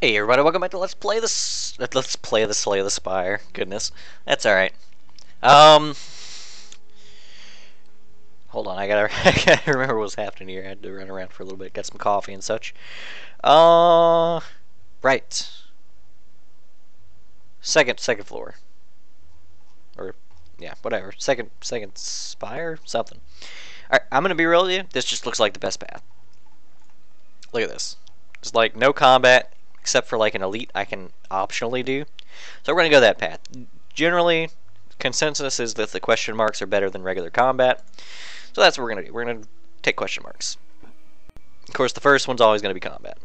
Hey everybody, welcome back to Let's Play this. Let's play the Slay the Spire. Goodness, that's all right. Um, hold on, I gotta, I gotta remember what was happening here. I had to run around for a little bit, get some coffee and such. Uh, right. Second, second floor, or yeah, whatever. Second, second spire, something. All right, I'm gonna be real with you. This just looks like the best path. Look at this. It's like no combat, except for like an elite I can optionally do. So we're going to go that path. Generally, consensus is that the question marks are better than regular combat. So that's what we're going to do. We're going to take question marks. Of course, the first one's always going to be combat.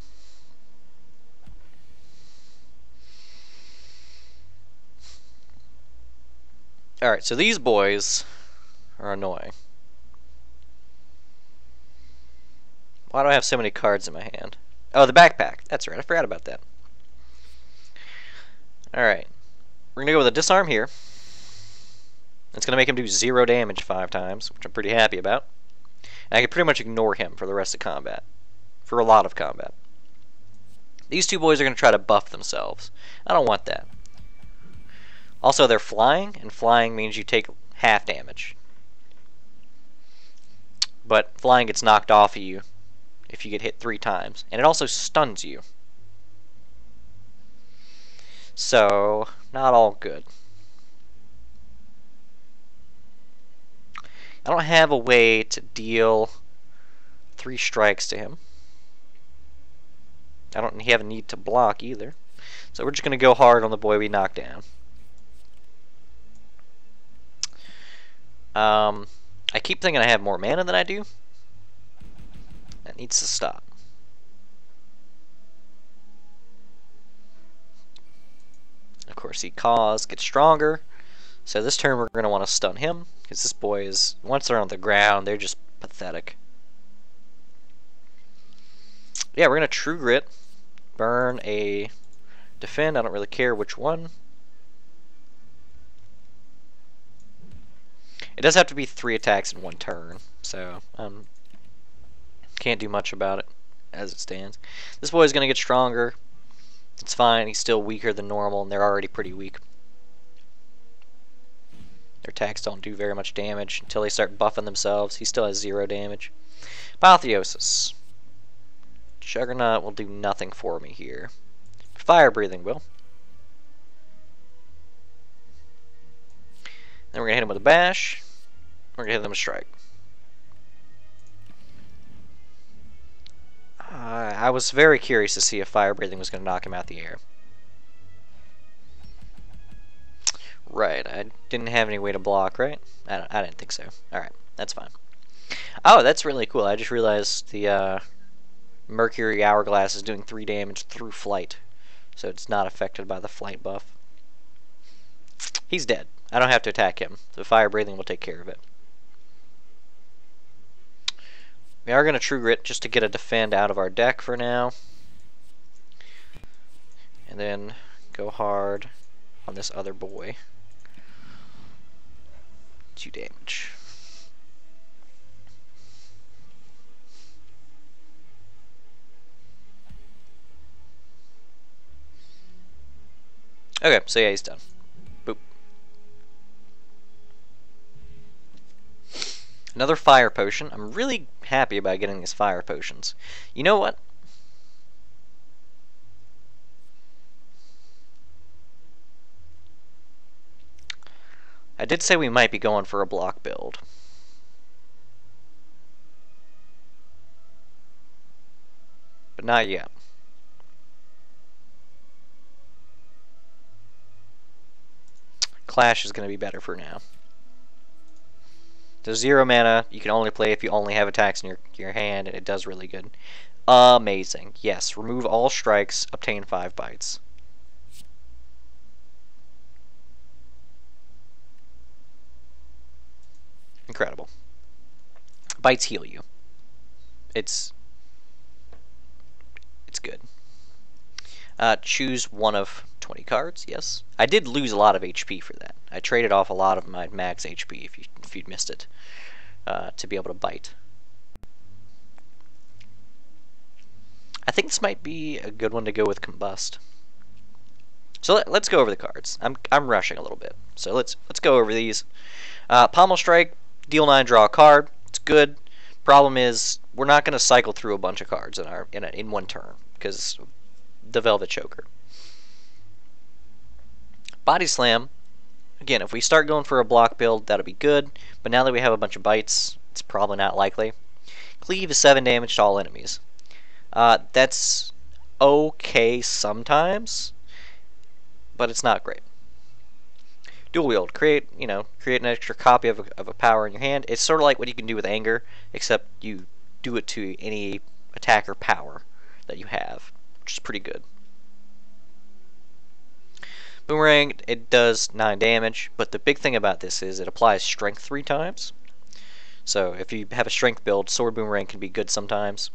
Alright, so these boys are annoying. Why do I have so many cards in my hand? Oh, the backpack. That's right. I forgot about that. Alright. We're going to go with a disarm here. It's going to make him do zero damage five times, which I'm pretty happy about. And I can pretty much ignore him for the rest of combat. For a lot of combat. These two boys are going to try to buff themselves. I don't want that. Also, they're flying, and flying means you take half damage. But flying gets knocked off of you if you get hit three times. And it also stuns you. So, not all good. I don't have a way to deal three strikes to him. I don't have a need to block either. So we're just going to go hard on the boy we knocked down. Um, I keep thinking I have more mana than I do. That needs to stop. Of course, he caws, gets stronger. So this turn we're going to want to stun him, because this boy is, once they're on the ground, they're just pathetic. Yeah, we're going to True Grit, burn a defend, I don't really care which one. It does have to be three attacks in one turn, so um, can't do much about it as it stands. This boy is going to get stronger. It's fine. He's still weaker than normal, and they're already pretty weak. Their attacks don't do very much damage until they start buffing themselves. He still has zero damage. Apotheosis. Juggernaut will do nothing for me here. Fire breathing will. Then we're going to hit him with a bash. We're going to hit him with a strike. I was very curious to see if fire breathing was going to knock him out of the air. Right, I didn't have any way to block, right? I, don't, I didn't think so. Alright, that's fine. Oh, that's really cool. I just realized the uh, Mercury Hourglass is doing 3 damage through flight. So it's not affected by the flight buff. He's dead. I don't have to attack him. The fire breathing will take care of it. We are going to True Grit just to get a defend out of our deck for now. And then go hard on this other boy. Two damage. Okay, so yeah, he's done. Another fire potion. I'm really happy about getting these fire potions. You know what? I did say we might be going for a block build. But not yet. Clash is going to be better for now. So zero mana, you can only play if you only have attacks in your, your hand, and it does really good. Amazing. Yes, remove all strikes, obtain five bites. Incredible. Bites heal you. It's it's good. Uh, choose one of 20 cards, yes. I did lose a lot of HP for that. I traded off a lot of my max HP if, you, if you'd missed it uh, to be able to bite. I think this might be a good one to go with Combust. So let, us go over the cards. I'm, I'm rushing a little bit. So let's let's go over these. Uh, Pommel Strike, deal 9, draw a card. It's good. Problem is, we're not going to cycle through a bunch of cards in our in, a, in one turn because the Velvet Choker. Body Slam, again, if we start going for a block build, that'll be good. But now that we have a bunch of bites, it's probably not likely. Cleave is 7 damage to all enemies. Uh, that's okay sometimes, but it's not great. Dual wield, create you know create an extra copy of a, of a power in your hand. It's sort of like what you can do with anger, except you do it to any attacker power that you have, which is pretty good. Boomerang, it does 9 damage, but the big thing about this is it applies strength 3 times. So if you have a strength build, Sword Boomerang can be good sometimes.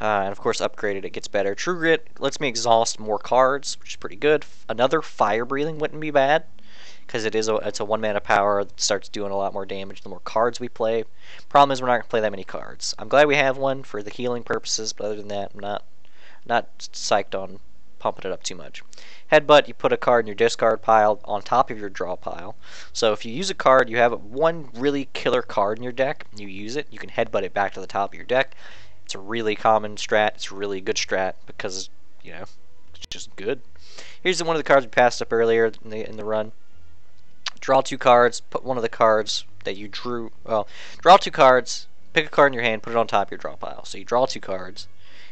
Uh, and of course, upgraded, it gets better. True Grit lets me exhaust more cards, which is pretty good. Another Fire Breathing wouldn't be bad, because it is a it's a one mana power that starts doing a lot more damage the more cards we play. Problem is, we're not gonna play that many cards. I'm glad we have one for the healing purposes, but other than that, I'm not not psyched on pumping it up too much. Headbutt, you put a card in your discard pile on top of your draw pile. So if you use a card, you have one really killer card in your deck, you use it, you can headbutt it back to the top of your deck. It's a really common strat. It's a really good strat because, you know, it's just good. Here's one of the cards we passed up earlier in the, in the run. Draw two cards, put one of the cards that you drew, well, draw two cards, pick a card in your hand, put it on top of your draw pile. So you draw two cards,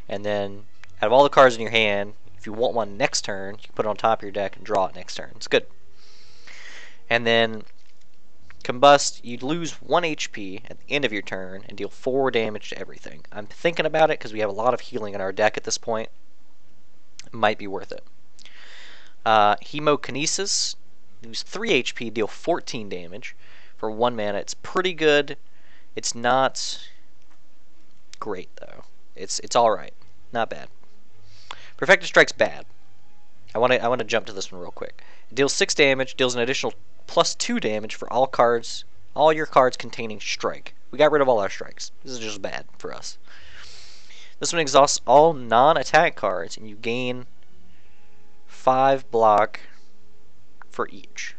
and then out of all the cards in your hand, if you want one next turn, you put it on top of your deck and draw it next turn. It's good. And then Combust, you lose 1 HP at the end of your turn and deal 4 damage to everything. I'm thinking about it because we have a lot of healing in our deck at this point. It might be worth it. Uh, Hemokinesis, lose 3 HP, deal 14 damage for 1 mana. It's pretty good. It's not great, though. It's it's alright. Not bad. Perfected Strike's bad. I want to I want to jump to this one real quick. It deals 6 damage, deals an additional plus 2 damage for all cards, all your cards containing strike. We got rid of all our strikes. This is just bad for us. This one exhausts all non-attack cards, and you gain 5 block for each.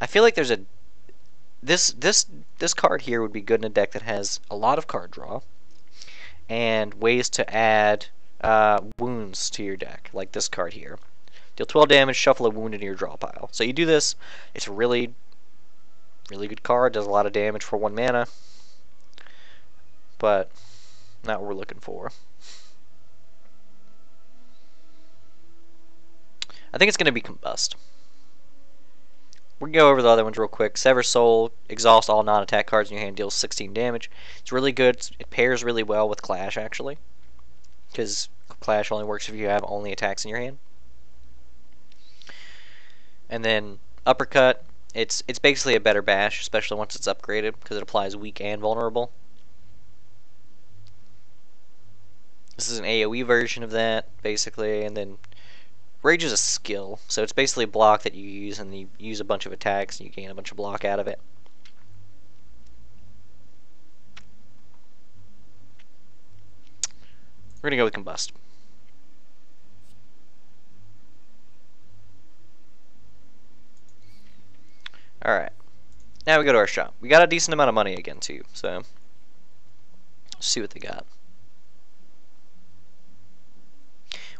I feel like there's a this this this card here would be good in a deck that has a lot of card draw and ways to add uh, wounds to your deck, like this card here. Deal 12 damage, shuffle a wound into your draw pile. So you do this, it's a really, really good card, does a lot of damage for one mana, but not what we're looking for. I think it's going to be Combust. We can go over the other ones real quick. Sever Soul, exhaust all non-attack cards in your hand, deals 16 damage. It's really good. It pairs really well with Clash, actually because Clash only works if you have only attacks in your hand. And then Uppercut, it's it's basically a better bash, especially once it's upgraded, because it applies weak and vulnerable. This is an AoE version of that, basically, and then Rage is a skill, so it's basically a block that you use, and you use a bunch of attacks, and you gain a bunch of block out of it. We're going to go with Combust. Alright. Now we go to our shop. We got a decent amount of money again, too, so... Let's see what they got.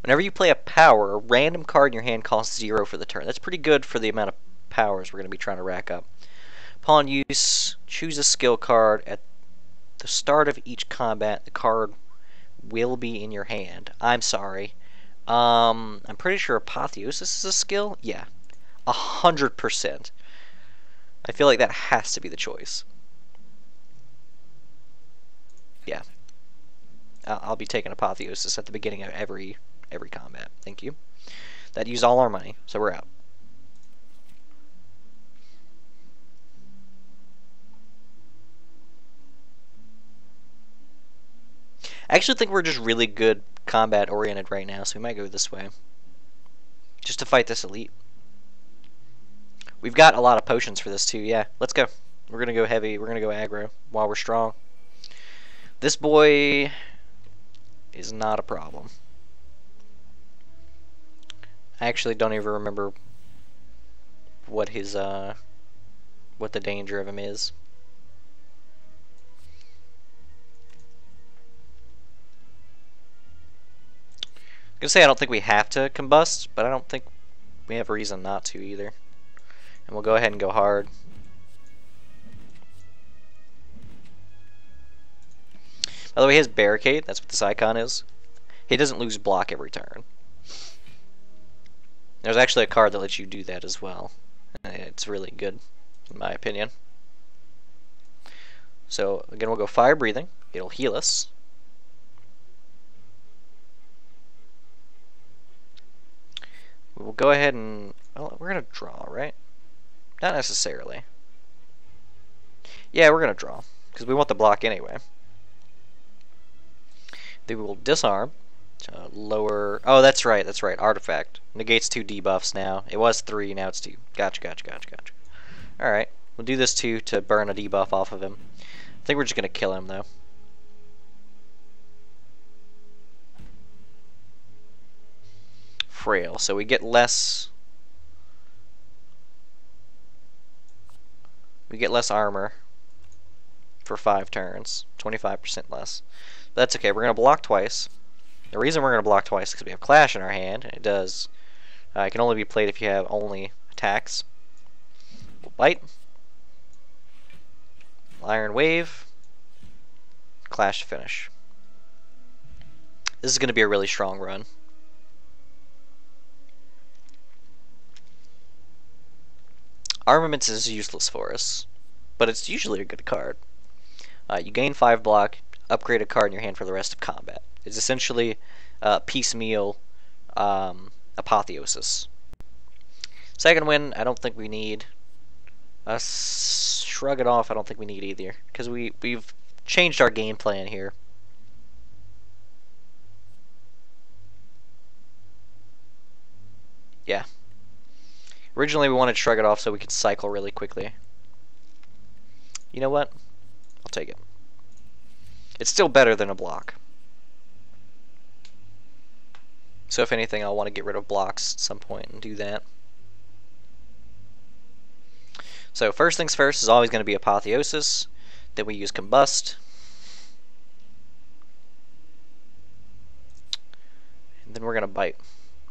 Whenever you play a power, a random card in your hand costs zero for the turn. That's pretty good for the amount of powers we're going to be trying to rack up. Upon use, choose a skill card. At the start of each combat, the card will be in your hand. I'm sorry. Um, I'm pretty sure Apotheosis is a skill. Yeah, a hundred percent. I feel like that has to be the choice. Yeah, I'll be taking Apotheosis at the beginning of every every combat. Thank you. That used all our money, so we're out. I actually think we're just really good combat oriented right now, so we might go this way. Just to fight this elite. We've got a lot of potions for this too, yeah. Let's go. We're gonna go heavy, we're gonna go aggro while we're strong. This boy is not a problem. I actually don't even remember what his uh what the danger of him is. I'm gonna say I don't think we have to combust, but I don't think we have reason not to either. And we'll go ahead and go hard. By the way, his barricade, that's what this icon is. He doesn't lose block every turn. There's actually a card that lets you do that as well. It's really good, in my opinion. So, again, we'll go fire breathing. It'll heal us. We'll go ahead and... Well, we're going to draw, right? Not necessarily. Yeah, we're going to draw. Because we want the block anyway. Then we will disarm. Uh, lower. Oh, that's right. That's right. Artifact negates two debuffs now. It was three. Now it's two. Gotcha. Gotcha. Gotcha. Gotcha. All right. We'll do this too to burn a debuff off of him. I think we're just gonna kill him though. Frail. So we get less. We get less armor for five turns. 25% less. That's okay. We're to block twice. The reason we're going to block twice is because we have Clash in our hand. And it does. Uh, it can only be played if you have only attacks. We'll bite. Iron Wave. Clash finish. This is going to be a really strong run. Armaments is useless for us, but it's usually a good card. Uh, you gain 5 block, upgrade a card in your hand for the rest of combat. It's essentially uh, piecemeal um, apotheosis. Second Wind, I don't think we need. Uh, shrug it off, I don't think we need either. Because we, we've changed our game plan here. Yeah. Originally we wanted to shrug it off so we could cycle really quickly. You know what? I'll take it. It's still better than a block. So if anything, I'll want to get rid of blocks at some point and do that. So first things first is always going to be Apotheosis. Then we use Combust. And then we're going to bite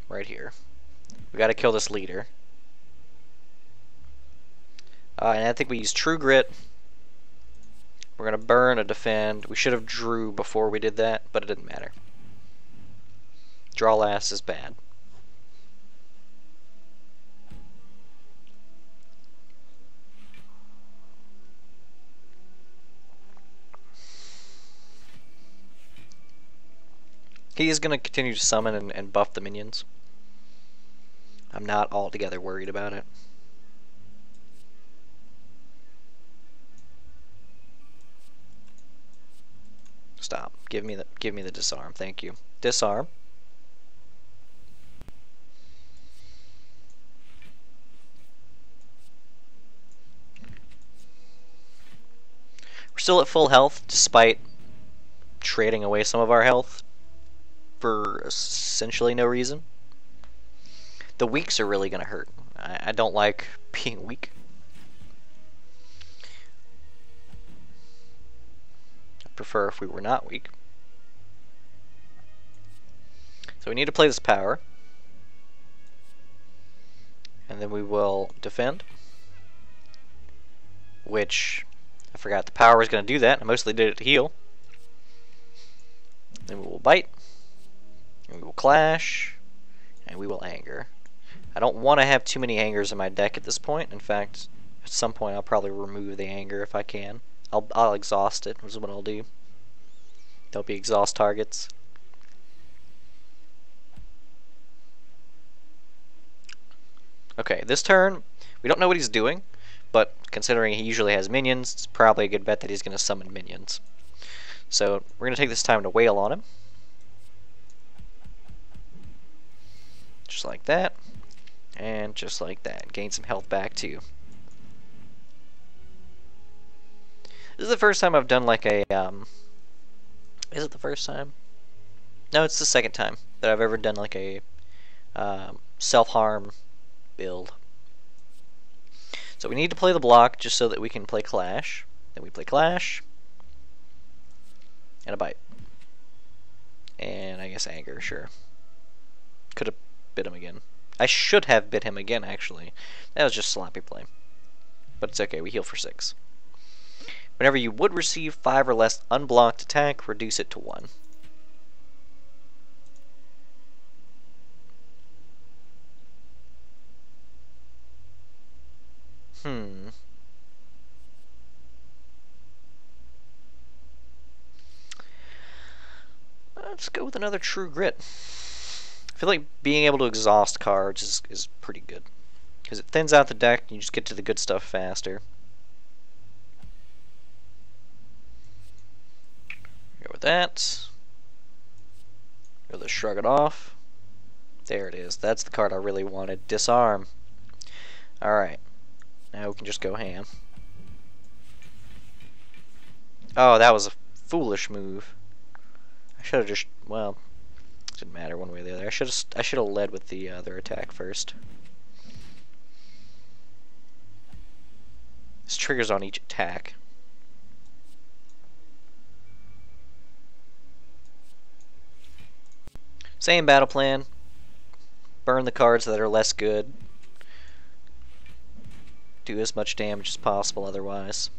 right here. We got to kill this leader. Uh, and I think we use True Grit. We're going to burn a defend. We should have drew before we did that, but it didn't matter. Draw last is bad. He is going to continue to summon and, and buff the minions. I'm not altogether worried about it. Stop. Give me the give me the disarm. Thank you. Disarm. We're still at full health despite trading away some of our health for essentially no reason. The weaks are really going to hurt. I, I don't like being weak. I prefer if we were not weak. So we need to play this power. And then we will defend. Which I forgot the power was going to do that. I mostly did it to heal. Then we will bite. And we will clash. And we will anger. I don't want to have too many angers in my deck at this point. In fact, at some point I'll probably remove the anger if I can. I'll, I'll exhaust it, is what I'll do. There'll be exhaust targets. Okay, this turn, we don't know what he's doing. But considering he usually has minions, it's probably a good bet that he's going to summon minions. So we're going to take this time to wail on him. Just like that. And just like that. Gain some health back too. This is the first time I've done like a um, Is it the first time? No, it's the second time that I've ever done like a um, self-harm build. So we need to play the block just so that we can play Clash. Then we play Clash. And a bite. And I guess anger, sure. Could have bit him again. I should have bit him again, actually. That was just sloppy play. But it's okay, we heal for 6. Whenever you would receive 5 or less unblocked attack, reduce it to 1. Let's go with another True Grit. I feel like being able to exhaust cards is, is pretty good. Because it thins out the deck, and you just get to the good stuff faster. Go with that. Go to shrug it off. There it is. That's the card I really wanted. Disarm. Alright. Now we can just go ham. Oh, that was a foolish move. Should have just, well, it didn't matter one way or the other. I should have I should have led with the other attack first. This triggers on each attack. Same battle plan. Burn the cards that are less good. Do as much damage as possible otherwise.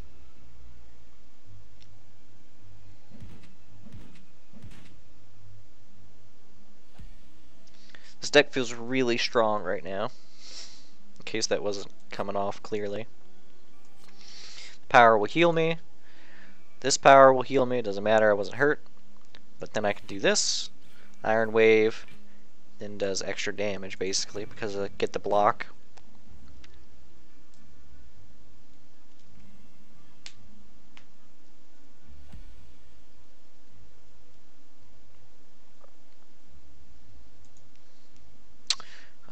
This deck feels really strong right now. In case that wasn't coming off clearly. Power will heal me. This power will heal me. It doesn't matter, I wasn't hurt. But then I can do this. Iron Wave. Then does extra damage, basically, because I get the block.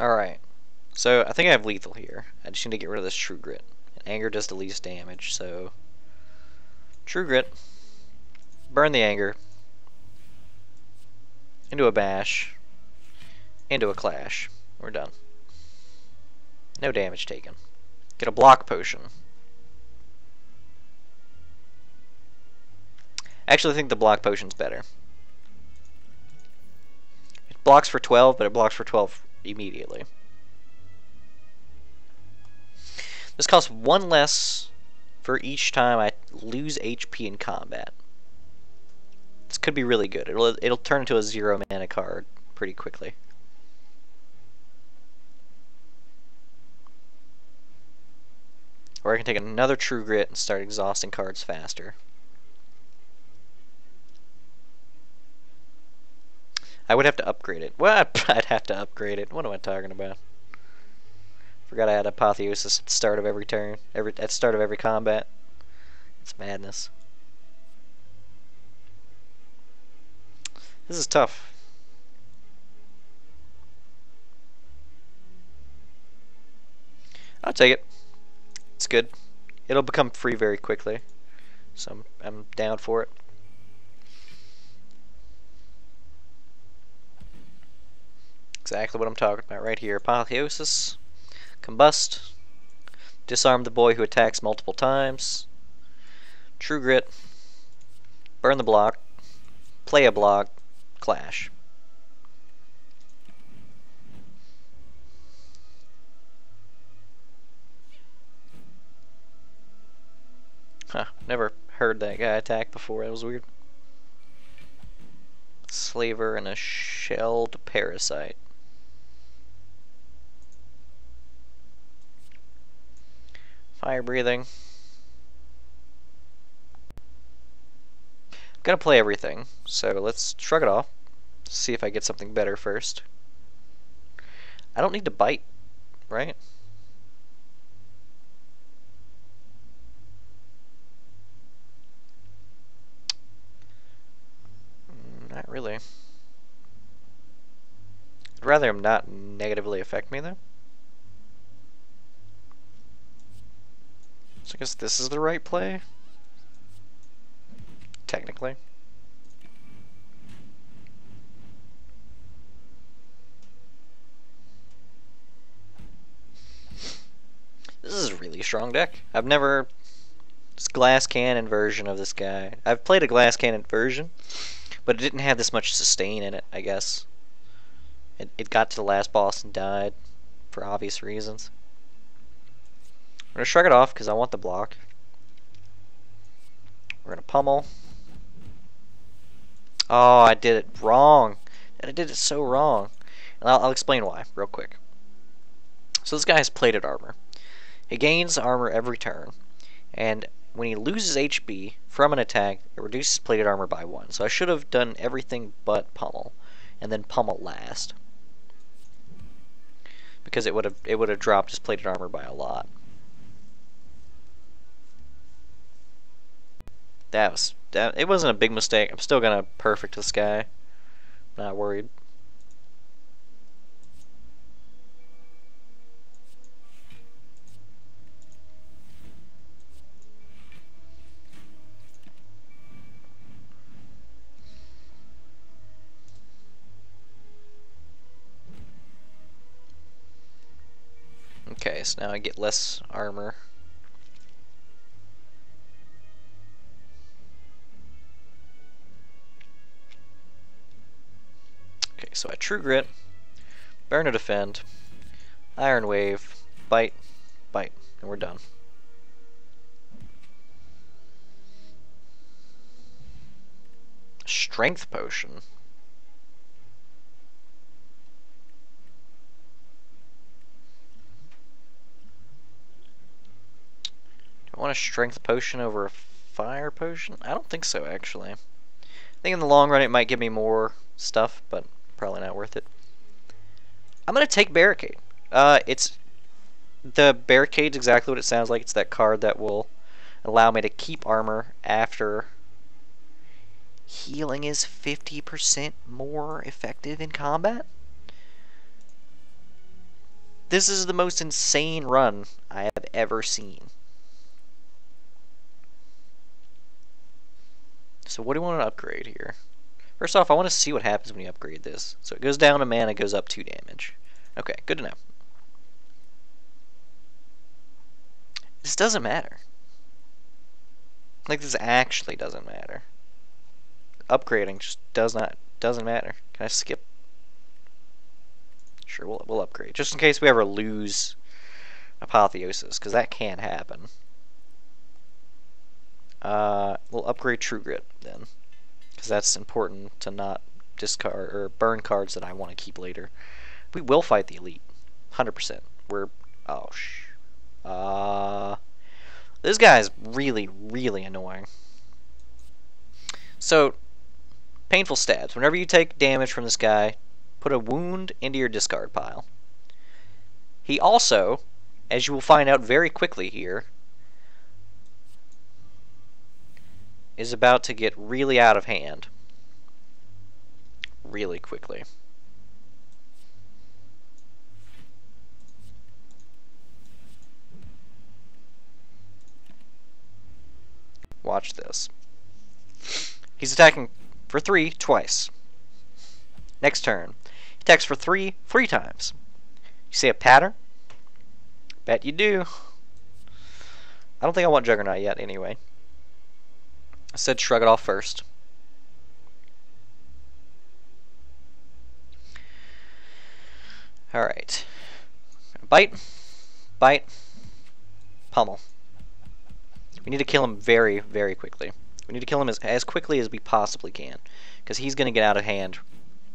Alright. So, I think I have lethal here. I just need to get rid of this True Grit. Anger does the least damage, so... True Grit. Burn the anger. Into a bash. Into a clash. We're done. No damage taken. Get a block potion. Actually, I think the block potion's better. It blocks for 12, but it blocks for 12 immediately. This costs one less for each time I lose HP in combat. This could be really good. It'll it'll turn into a zero mana card pretty quickly. Or I can take another True Grit and start exhausting cards faster. I would have to upgrade it. What? I'd have to upgrade it. What am I talking about? Forgot I had Apotheosis at the start of every turn. Every at the start of every combat. It's madness. This is tough. I'll take it. It's good. It'll become free very quickly. So I'm, I'm down for it. Exactly what I'm talking about right here. Apotheosis, Combust, Disarm the boy who attacks multiple times, True Grit, Burn the block, Play a block, Clash. Huh, never heard that guy attack before, that was weird. Slaver and a shelled parasite. Fire breathing. Gotta play everything, so let's shrug it off. See if I get something better first. I don't need to bite, right? Mm, not really. I'd rather him not negatively affect me, though. So I guess this is the right play? Technically. This is a really strong deck. I've never... This glass cannon version of this guy. I've played a glass cannon version, but it didn't have this much sustain in it, I guess. It, it got to the last boss and died, for obvious reasons. I'm gonna shrug it off because I want the block. We're gonna pummel. Oh, I did it wrong. And I did it so wrong. And I'll, I'll explain why real quick. So this guy has plated armor. He gains armor every turn, and when he loses HP from an attack, it reduces plated armor by one. So I should have done everything but pummel, and then pummel last, because it would have it would have dropped his plated armor by a lot. That was that. It wasn't a big mistake. I'm still gonna perfect this guy. Not worried. Okay, so now I get less armor. True Grit, Burn to Defend, Iron Wave, Bite, Bite, and we're done. Strength Potion. I want a strength potion over a fire potion? I don't think so, actually. I think in the long run it might give me more stuff, but probably not worth it. I'm going to take Barricade. Uh, it's The Barricade's exactly what it sounds like. It's that card that will allow me to keep armor after healing is 50% more effective in combat. This is the most insane run I have ever seen. So what do we want to upgrade here? First off, I want to see what happens when you upgrade this. So it goes down a mana, goes up 2 damage. Okay, good to know. This doesn't matter. Like, this actually doesn't matter. Upgrading just does not, doesn't matter. Can I skip? Sure, we'll, we'll upgrade. Just in case we ever lose Apotheosis, because that can happen. Uh, we'll upgrade True Grit then, because that's important to not discard or burn cards that I want to keep later. We will fight the Elite, 100%. We're, oh, sh uh, this guy is really, really annoying. So, painful stabs. Whenever you take damage from this guy, put a wound into your discard pile. He also, as you will find out very quickly here, is about to get really out of hand. Really quickly. Watch this. He's attacking for three twice. Next turn. He attacks for three three times. You see a pattern? Bet you do. I don't think I want Juggernaut yet anyway. I said shrug it off first. Alright. Bite. Bite. Pummel. We need to kill him very, very quickly. We need to kill him as, as quickly as we possibly can. Because he's going to get out of hand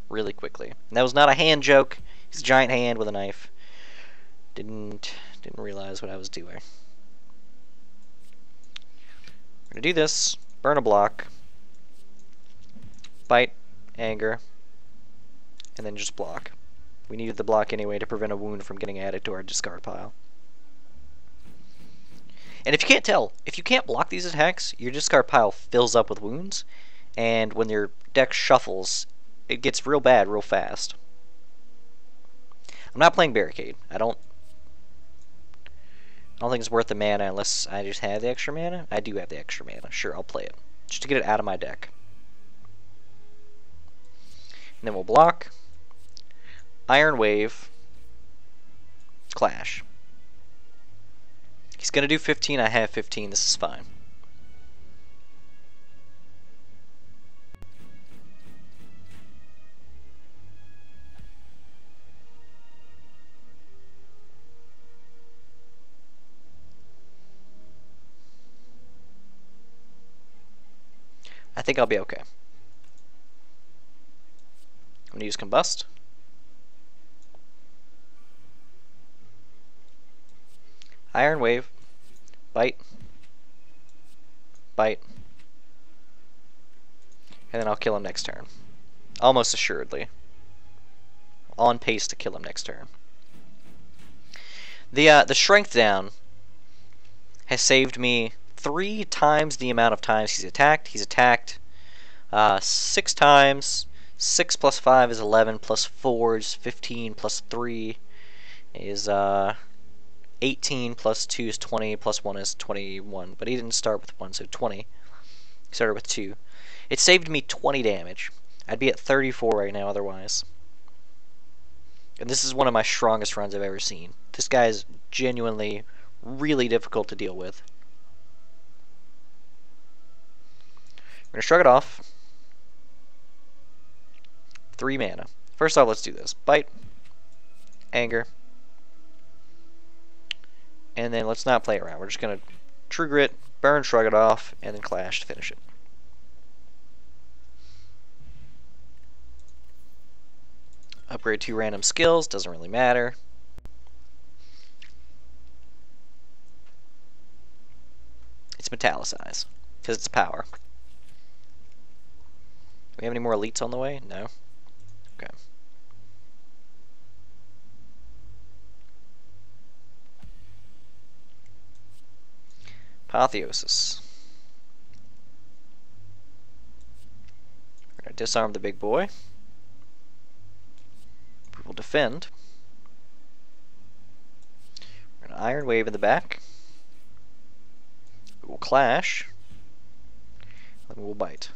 really quickly. And that was not a hand joke. He's a giant hand with a knife. Didn't didn't realize what I was doing. We're going to do this. Burn a block. Bite, anger, and then just block. We needed the block anyway to prevent a wound from getting added to our discard pile. And if you can't tell, if you can't block these attacks, your discard pile fills up with wounds, and when your deck shuffles, it gets real bad real fast. I'm not playing Barricade. I don't I don't think it's worth the mana unless I just have the extra mana. I do have the extra mana. Sure, I'll play it. Just to get it out of my deck. And then we'll block. Iron Wave. Clash. He's gonna do 15, I have 15, this is fine. Think I'll be okay. I'm gonna use combust. Iron Wave, bite, bite, and then I'll kill him next turn. Almost assuredly. On pace to kill him next turn. The uh, the strength down has saved me three times the amount of times he's attacked. He's attacked uh, six times. Six plus five is eleven. Plus four is fifteen. Plus three is uh, 18 plus 2 is 20, plus 1 is 21. But he didn't start with 1, so 20. He started with 2. It saved me 20 damage. I'd be at 34 right now otherwise. And this is one of my strongest runs I've ever seen. This guy is genuinely really difficult to deal with. Going to shrug it off. 3 mana. First off, let's do this. Bite. Anger. And then let's not play around. We're just going to True Grit, Burn, Shrug it off, and then Clash to finish it. Upgrade two random skills, doesn't really matter. It's Metallicize, because it's power. We have any more elites on the way? No? Okay. Apotheosis. We're going to disarm the big boy. We will defend. We're going to Iron Wave in the back. We will clash. Then we will bite.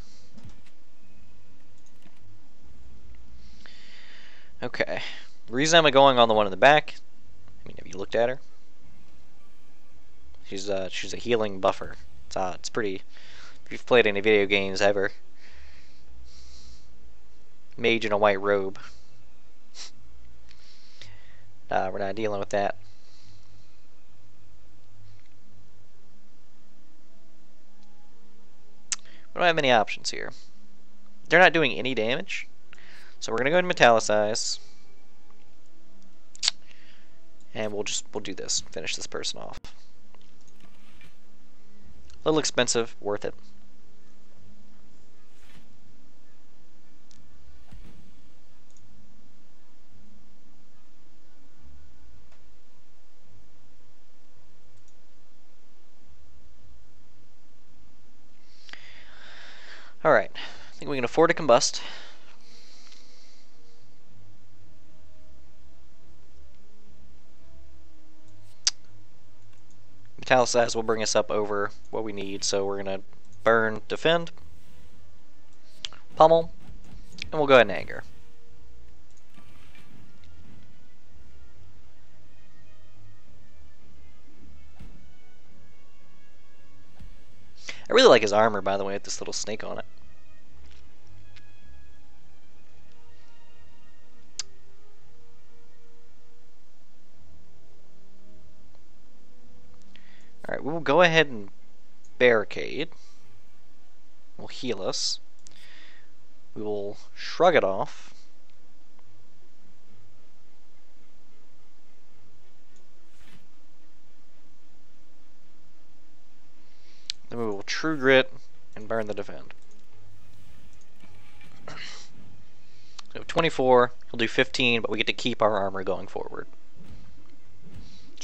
Okay. Reason I'm going on the one in the back, I mean, have you looked at her? She's uh, she's a healing buffer. It's uh, it's pretty. If you've played any video games ever, mage in a white robe. Uh, we're not dealing with that. We don't have many options here. They're not doing any damage. So we're gonna go ahead and metallicize. And we'll just we'll do this. Finish this person off. A little expensive, worth it. Alright, I think we can afford to combust. Metallicize will bring us up over what we need, so we're going to burn, defend, pummel, and we'll go ahead and anger. I really like his armor, by the way, with this little snake on it. Alright, we will go ahead and barricade. We'll heal us. We will shrug it off. Then we will true grit and burn the defend. So 24, he'll do 15, but we get to keep our armor going forward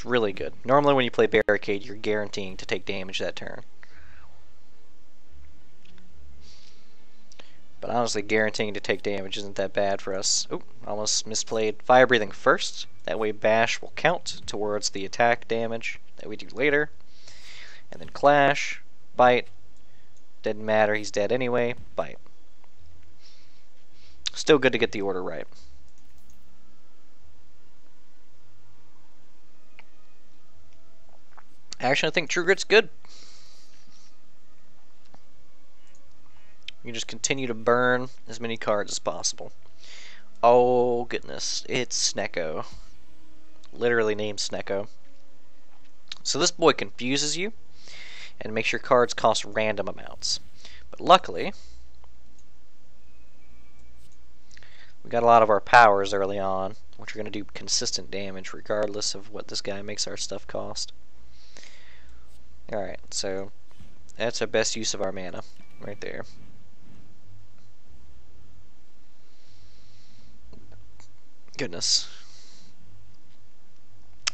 really good. Normally when you play Barricade, you're guaranteeing to take damage that turn. But honestly, guaranteeing to take damage isn't that bad for us. Oop, almost misplayed. Fire Breathing first. That way Bash will count towards the attack damage that we do later. And then Clash, Bite. Didn't matter, he's dead anyway. Bite. Still good to get the order right. Actually, I think True Grit's good. You just continue to burn as many cards as possible. Oh, goodness. It's Snecko. Literally named Snecko. So this boy confuses you and makes your cards cost random amounts. But luckily, we got a lot of our powers early on, which are going to do consistent damage regardless of what this guy makes our stuff cost. Alright, so that's our best use of our mana, right there. Goodness.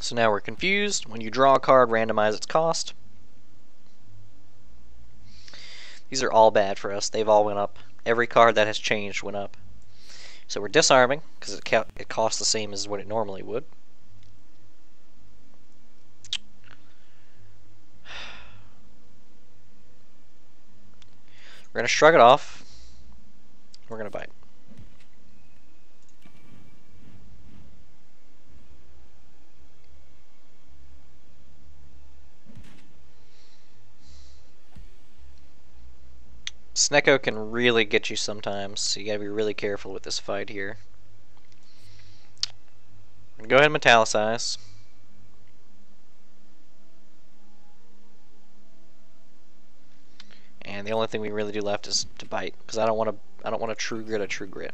So now we're confused. When you draw a card, randomize its cost. These are all bad for us. They've all went up. Every card that has changed went up. So we're disarming, because it, it costs the same as what it normally would. We're going to shrug it off. We're going to bite. Snecko can really get you sometimes, so you gotta be really careful with this fight here. go ahead and metallicize. And the only thing we really do left is to bite, because I don't want to. I don't want to true grit a true grit.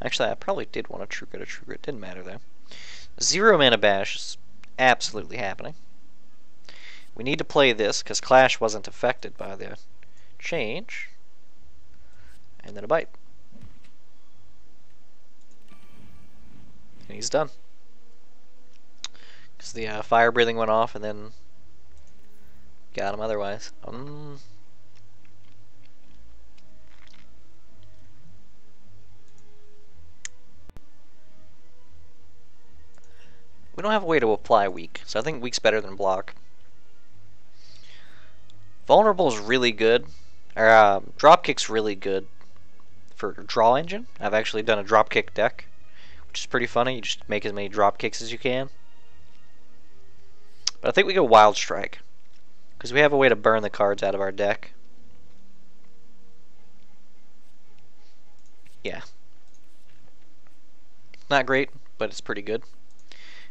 Actually, I probably did want a true grit a true grit. Didn't matter though. Zero mana bash is absolutely happening. We need to play this because Clash wasn't affected by the change. And then a bite. And he's done. Because the uh, fire breathing went off and then got him otherwise. Um, We don't have a way to apply weak, so I think weak's better than block. Vulnerable is really good. Or, uh, Dropkick's really good for draw engine. I've actually done a dropkick deck, which is pretty funny. You just make as many drop kicks as you can. But I think we go Wild Strike, because we have a way to burn the cards out of our deck. Yeah. Not great, but it's pretty good.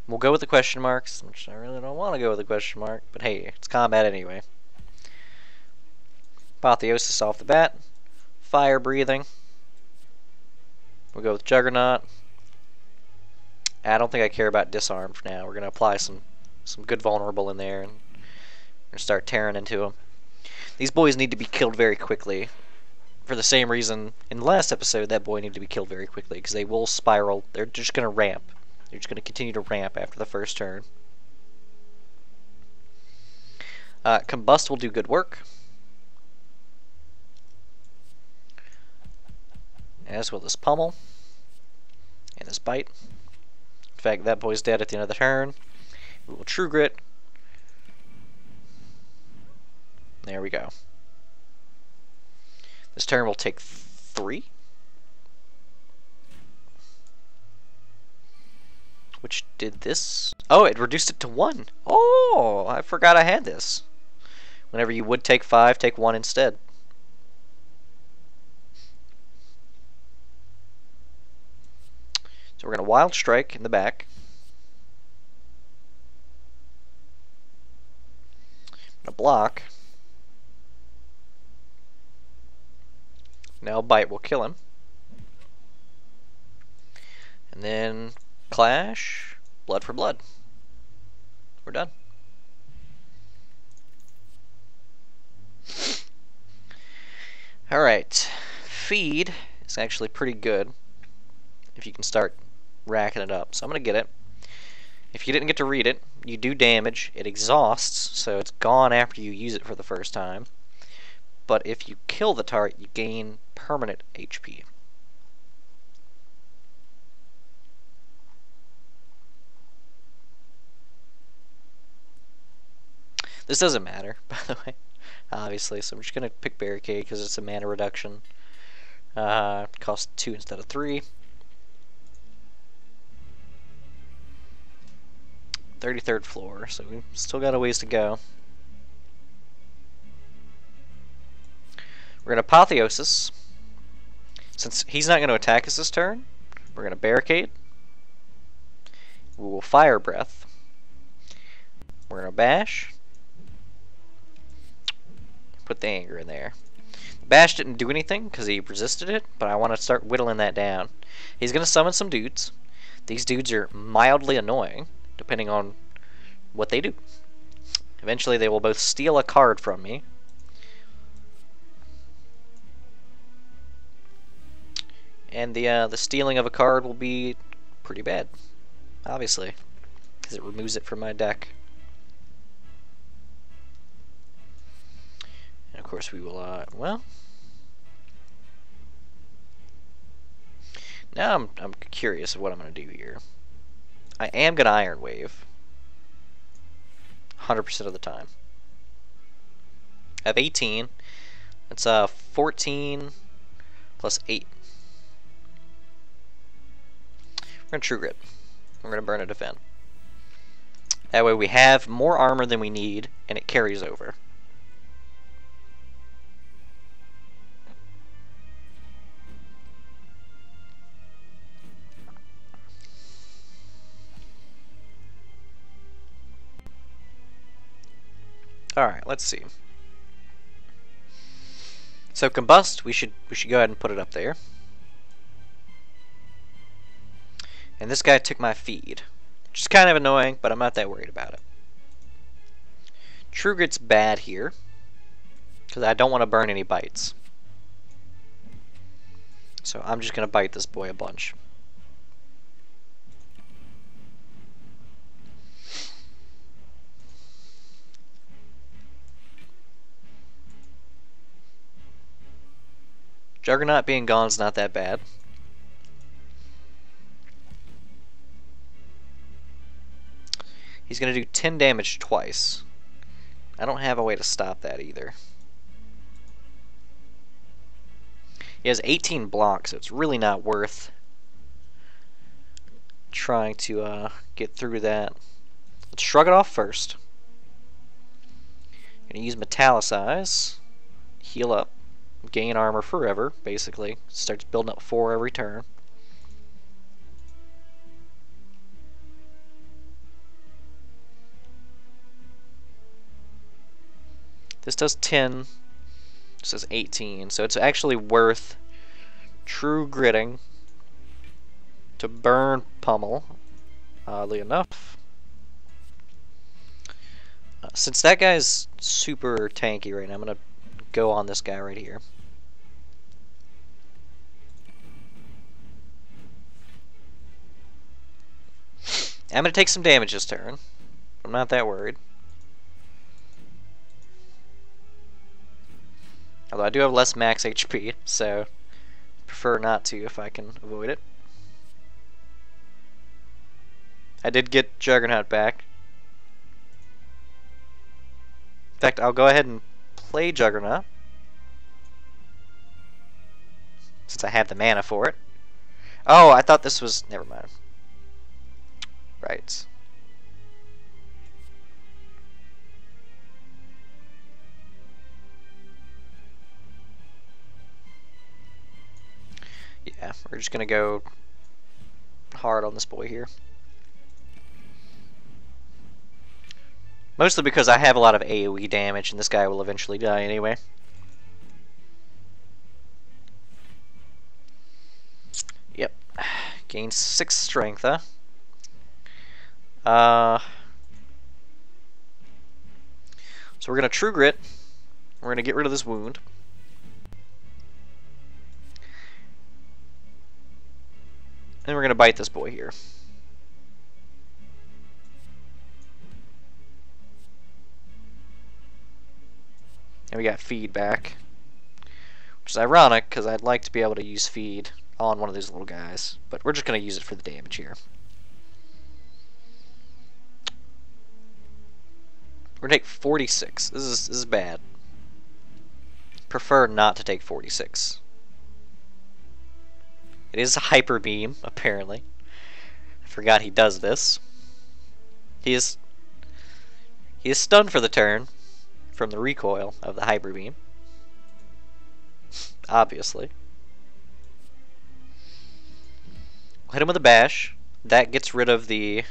We'll go with the question marks, which I really don't want to go with the question mark, but hey, it's combat anyway. Apotheosis off the bat. Fire breathing. We'll go with Juggernaut. I don't think I care about disarm for now. We're going to apply some, some good vulnerable in there and start tearing into them. These boys need to be killed very quickly. For the same reason in the last episode, that boy needed to be killed very quickly because they will spiral. They're just going to ramp. They're just going to continue to ramp after the first turn. Uh, Combust will do good work. As will this Pummel. And this Bite. In fact, that boy's dead at the end of the turn. We will True Grit. There we go. This turn will take three. which did this. Oh, it reduced it to one. Oh, I forgot I had this. Whenever you would take five, take one instead. So we're going to Wild Strike in the back. A block. Now Bite will kill him. And then Clash, Blood for Blood. We're done. Alright, feed is actually pretty good if you can start racking it up. So I'm going to get it. If you didn't get to read it, you do damage. It exhausts, so it's gone after you use it for the first time. But if you kill the target, you gain permanent HP. This doesn't matter, by the way, obviously. So I'm just going to pick Barricade because it's a mana reduction. Uh, cost two instead of three. 33rd floor, so we still got a ways to go. We're going to Apotheosis. Since he's not going to attack us this turn, we're going to Barricade. We will Fire Breath. We're going to Bash. Put the Anger in there. Bash didn't do anything because he resisted it, but I want to start whittling that down. He's going to summon some dudes. These dudes are mildly annoying depending on what they do. Eventually, they will both steal a card from me. And the uh, the stealing of a card will be pretty bad, obviously, because it removes it from my deck. And of course, we will. Uh, well, now I'm I'm curious of what I'm gonna do here. I am going to Iron Wave. 100% of the time. I have 18. It's uh, 14 plus 8. We're going to True Grit. We're going to burn a defend. That way we have more armor than we need, and it carries over. Alright, let's see. So combust, we should we should go ahead and put it up there. And this guy took my feed. Which is kind of annoying, but I'm not that worried about it. True Grit's bad here. Because I don't want to burn any bites. So I'm just going to bite this boy a bunch. Juggernaut being gone is not that bad. He's going to do 10 damage twice. I don't have a way to stop that either. He has 18 blocks, so it's really not worth trying to uh, get through that. Let's shrug it off first. Gonna use Metallicize, heal up gain armor forever, basically. Starts building up four every turn. This does 10. This does 18. So it's actually worth true gritting to burn Pummel, oddly enough. Uh, since that guy's super tanky right now, I'm going to go on this guy right here. I'm going to take some damage this turn. I'm not that worried. Although I do have less max HP, so prefer not to if I can avoid it. I did get Juggernaut back. In fact, I'll go ahead and play Juggernaut. Since I have the mana for it. Oh, I thought this was... Never mind. Right. Yeah, we're just gonna go hard on this boy here. Mostly because I have a lot of AoE damage and this guy will eventually die anyway. Yep. Gain 6 strength, huh? Uh, so we're going to True Grit. We're going to get rid of this wound. And we're going to bite this boy here. And we got feedback. Which is ironic, because I'd like to be able to use feed on one of these little guys. But we're just going to use it for the damage here. We're going to take 46. This is, this is bad. Prefer not to take 46. It is a hyper beam, apparently. I forgot he does this. He is he is stunned for the turn from the recoil of the hyper beam. Obviously. Hit him with a bash. That gets rid of the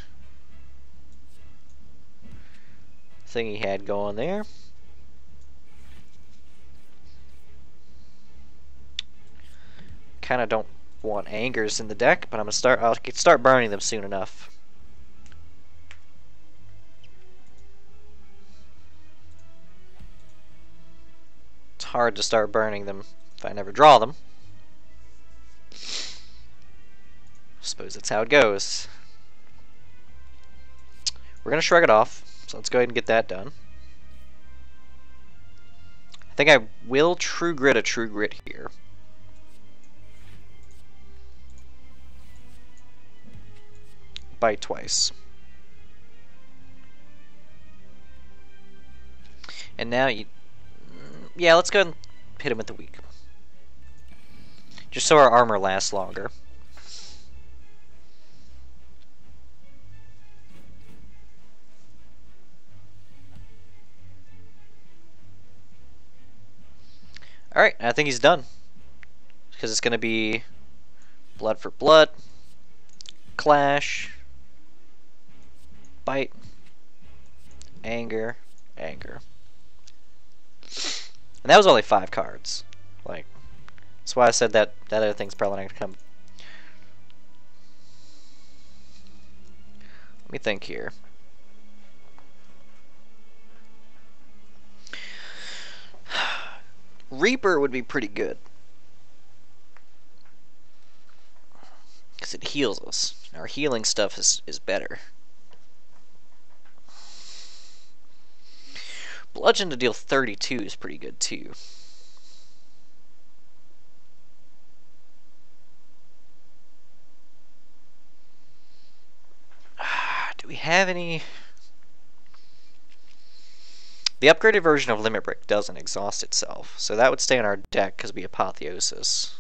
thing he had going there. Kind of don't want angers in the deck, but I'm gonna start. I'll start burning them soon enough. Hard to start burning them if I never draw them. suppose that's how it goes. We're gonna shrug it off, so let's go ahead and get that done. I think I will true grit a true grit here. bite twice. And now you... Yeah, let's go and hit him with the weak. Just so our armor lasts longer. Alright, I think he's done. Because it's going to be blood for blood, clash, bite, anger, anger. And that was only five cards. Like, that's why I said that that other thing's probably not going to come. Let me think here. Reaper would be pretty good. Because it heals us. Our healing stuff is, is better. Bludgeon to deal 32 is pretty good too. Ah, do we have any... The upgraded version of Limit Break doesn't exhaust itself, so that would stay in our deck because we Apotheosis.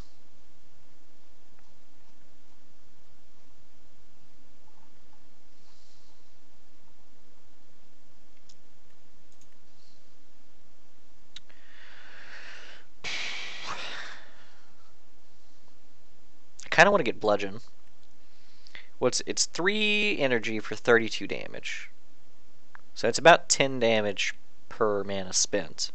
Kind of want to get Bludgeon. What's it's 3 energy for 32 damage. So it's about 10 damage per mana spent.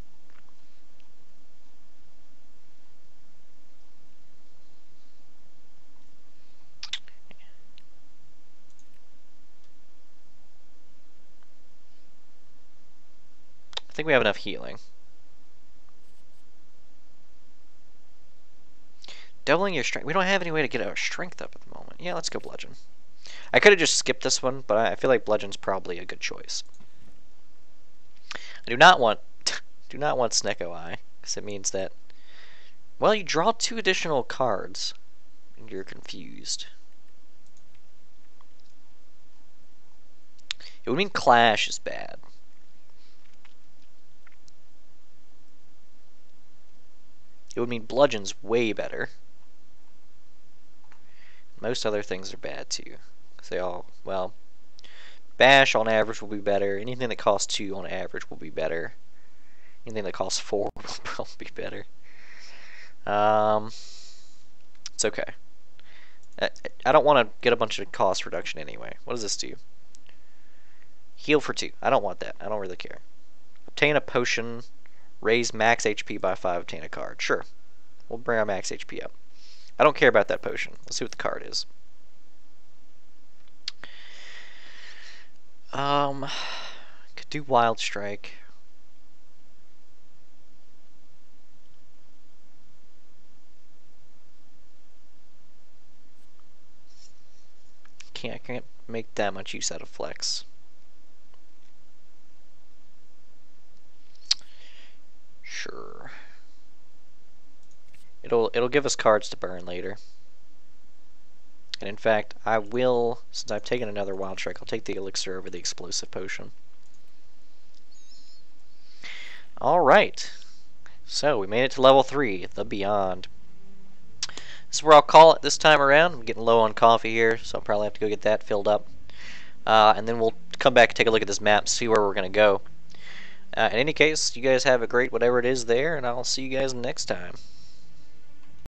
I think we have enough healing. Doubling your strength. We don't have any way to get our strength up at the moment. Yeah, let's go Bludgeon. I could have just skipped this one, but I feel like Bludgeon's probably a good choice. I do not want do not want Snecko Eye, because it means that well, you draw two additional cards and you're confused. It would mean Clash is bad. It would mean Bludgeon's way better. Most other things are bad too. They all, well, Bash on average will be better. Anything that costs 2 on average will be better. Anything that costs 4 will probably be better. Um, it's okay. I, I don't want to get a bunch of cost reduction anyway. What does this do? Heal for 2. I don't want that. I don't really care. Obtain a potion. Raise max HP by 5. Obtain a card. Sure. We'll bring our max HP up. I don't care about that potion. Let's see what the card is. Um, could do Wild Strike. Can't, can't make that much use out of Flex. Sure. It'll it'll give us cards to burn later. And in fact, I will, since I've taken another wild strike, I'll take the elixir over the explosive potion. Alright. So, we made it to level 3, the Beyond. this is where I'll call it this time around. I'm getting low on coffee here, so I'll probably have to go get that filled up. Uh, and then we'll come back and take a look at this map, see where we're going to go. Uh, in any case, you guys have a great whatever it is there, and I'll see you guys next time.